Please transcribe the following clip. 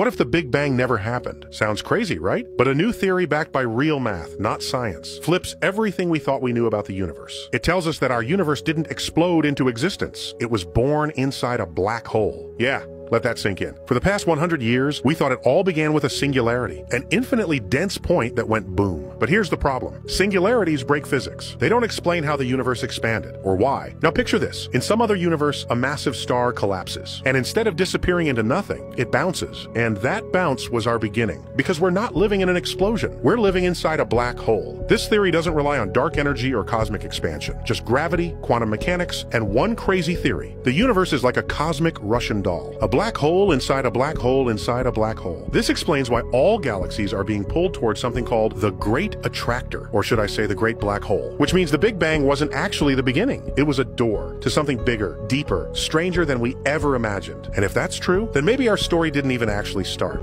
What if the Big Bang never happened? Sounds crazy, right? But a new theory backed by real math, not science, flips everything we thought we knew about the universe. It tells us that our universe didn't explode into existence. It was born inside a black hole. Yeah, let that sink in. For the past 100 years, we thought it all began with a singularity, an infinitely dense point that went boom. But here's the problem. Singularities break physics. They don't explain how the universe expanded, or why. Now picture this. In some other universe, a massive star collapses, and instead of disappearing into nothing, it bounces. And that bounce was our beginning. Because we're not living in an explosion. We're living inside a black hole. This theory doesn't rely on dark energy or cosmic expansion. Just gravity, quantum mechanics, and one crazy theory. The universe is like a cosmic Russian doll. A black hole inside a black hole inside a black hole. This explains why all galaxies are being pulled towards something called the Great Attractor, or should I say the Great Black Hole, which means the Big Bang wasn't actually the beginning. It was a door to something bigger, deeper, stranger than we ever imagined. And if that's true, then maybe our story didn't even actually start.